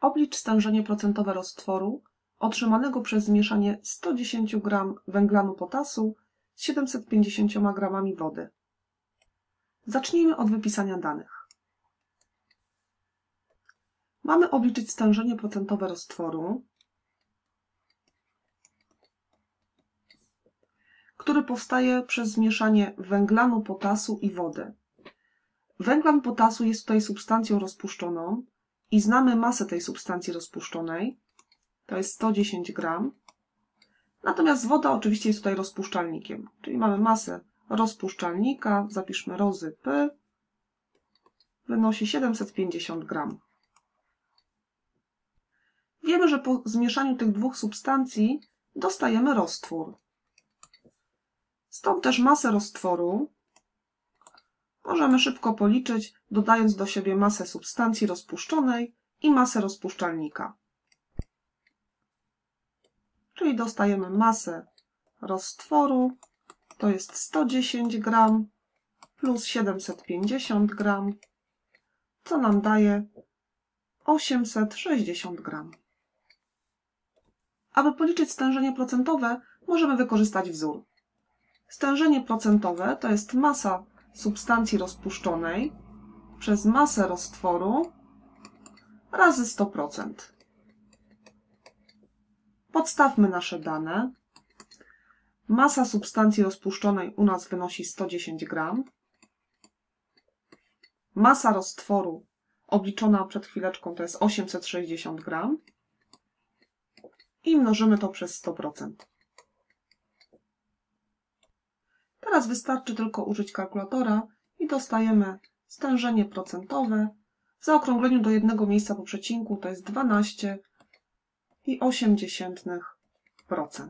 Oblicz stężenie procentowe roztworu otrzymanego przez zmieszanie 110 g węglanu potasu z 750 g wody. Zacznijmy od wypisania danych. Mamy obliczyć stężenie procentowe roztworu, który powstaje przez zmieszanie węglanu potasu i wody. Węglan potasu jest tutaj substancją rozpuszczoną i znamy masę tej substancji rozpuszczonej. To jest 110 gram. Natomiast woda oczywiście jest tutaj rozpuszczalnikiem, czyli mamy masę rozpuszczalnika, zapiszmy rozy P, wynosi 750 gram. Wiemy, że po zmieszaniu tych dwóch substancji dostajemy roztwór. Stąd też masę roztworu możemy szybko policzyć, dodając do siebie masę substancji rozpuszczonej i masę rozpuszczalnika. Czyli dostajemy masę roztworu, to jest 110 gram plus 750 gram, co nam daje 860 gram. Aby policzyć stężenie procentowe, możemy wykorzystać wzór. Stężenie procentowe to jest masa substancji rozpuszczonej przez masę roztworu razy 100%. Podstawmy nasze dane. Masa substancji rozpuszczonej u nas wynosi 110 gram. Masa roztworu obliczona przed chwileczką to jest 860 gram. I mnożymy to przez 100%. Teraz wystarczy tylko użyć kalkulatora i dostajemy stężenie procentowe. W zaokrągleniu do jednego miejsca po przecinku to jest 12,8%.